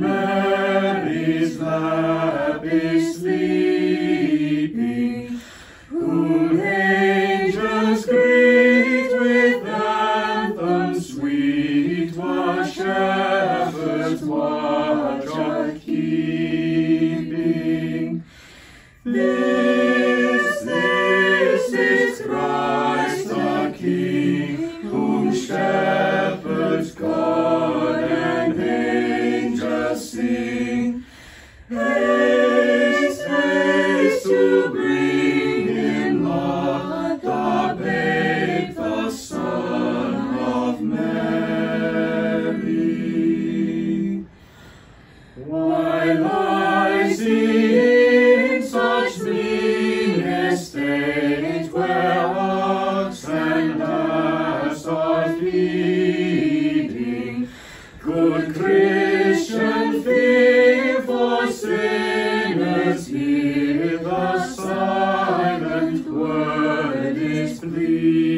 Mary's lap is sleeping, whom angels greet with anthems sweet, while shepherds watch are keeping. This, this is Christ the King. sing. Haste, haste to bring in love the babe, the Son of Mary. Why lies he in such mean estate where ox and ass are feed? Word